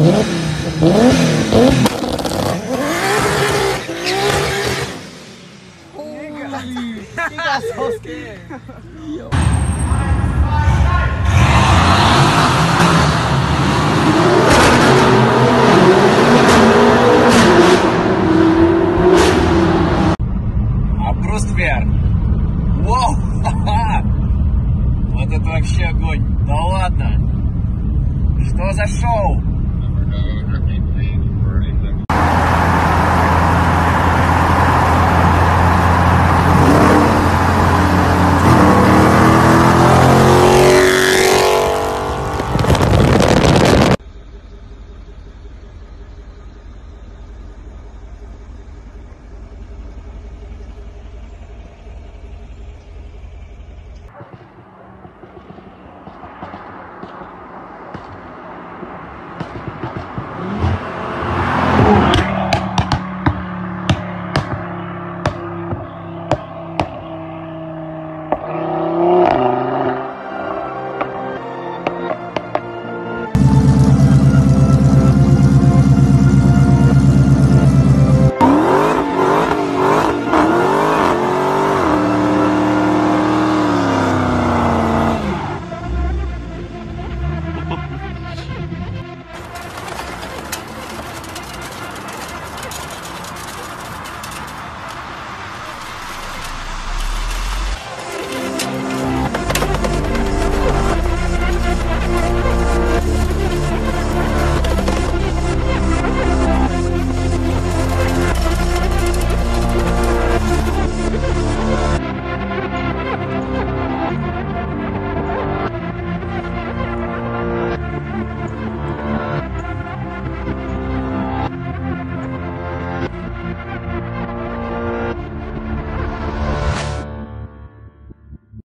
He got so scared. А бруствер. Вау! ха-ха! Вот это вообще огонь. Да ладно. Что за шоу? Oh.